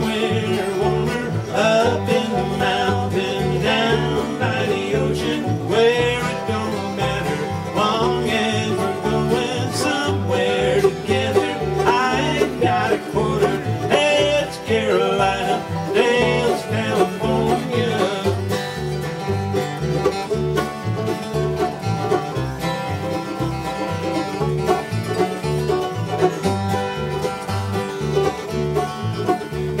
somewhere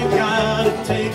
you gotta take.